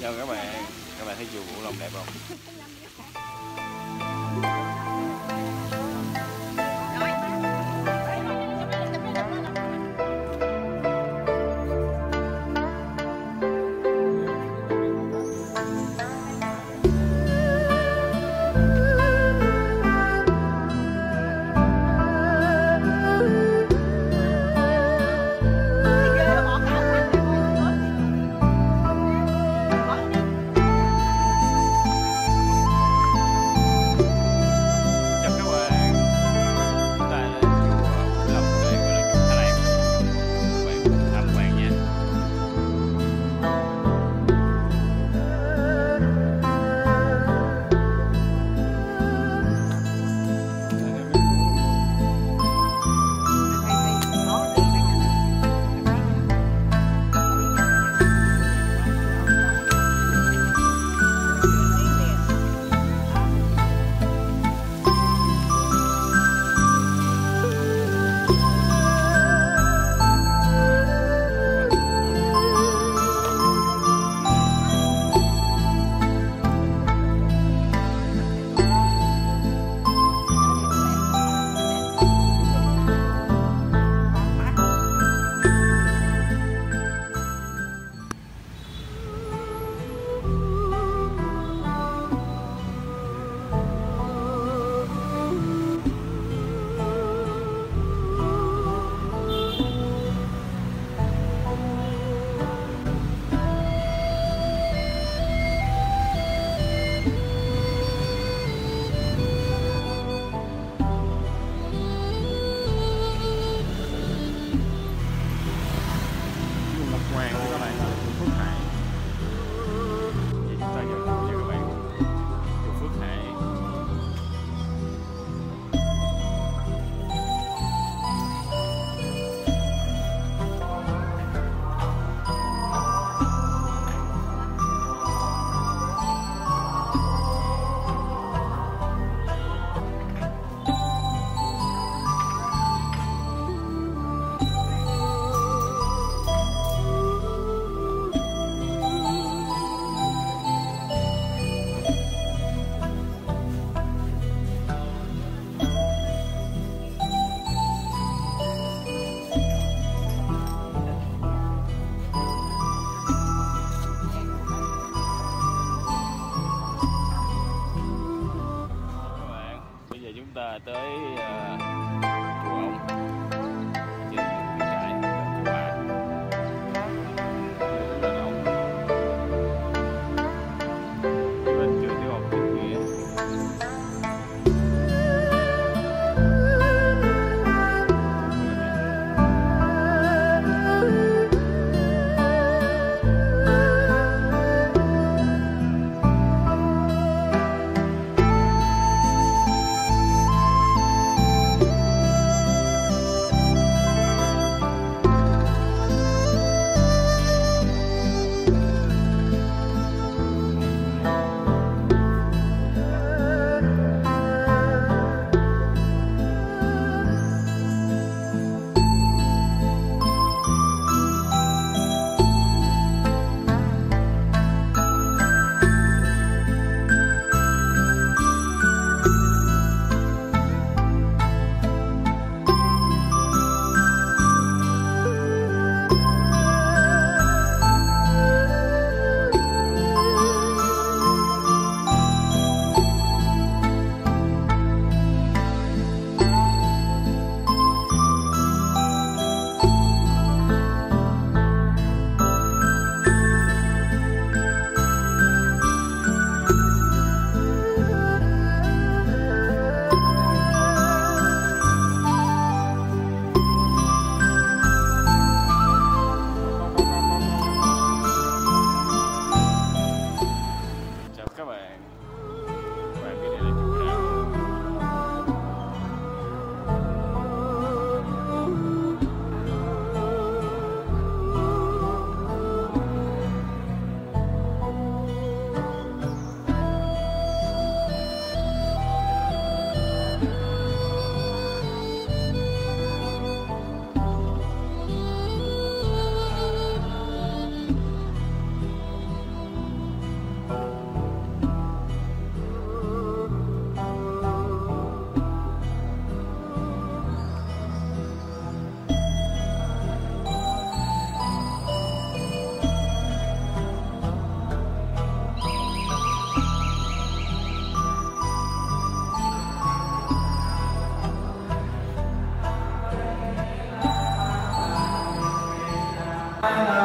chào các bạn các bạn thấy chùa Vũ Long đẹp không?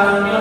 사랑